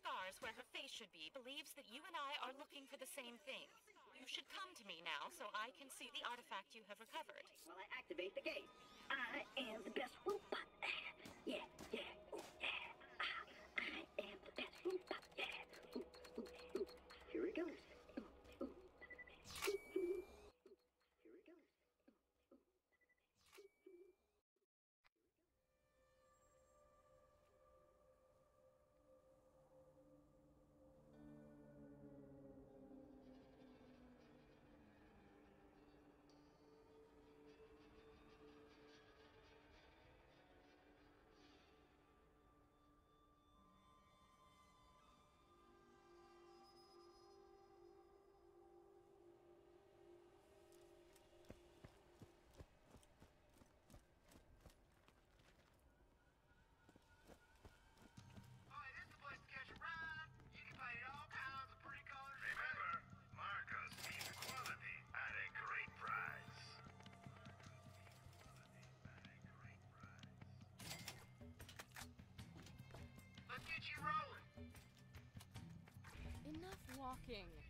scars where her face should be believes that you and I are looking for the same thing. You should come to me now so I can see the artifact you have recovered. While I activate the gate. I am the best robot. Yeah, yeah. Walking.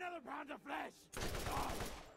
Another pound of flesh! The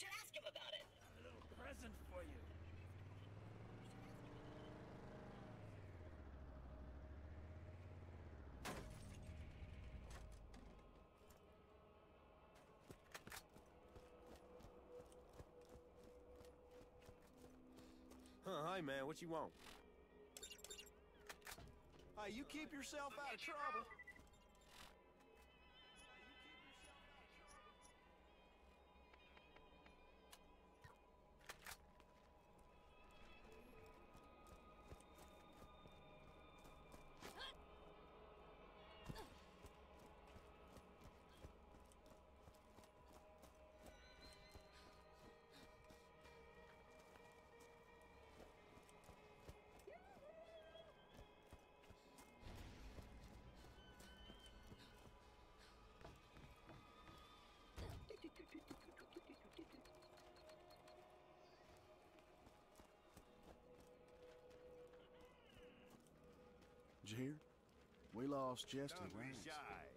should ask him about it. A little present for you. Huh, hi man, what you want? Hey, you keep yourself out of trouble. You hear? We lost Chester Don't be Ranks. shy.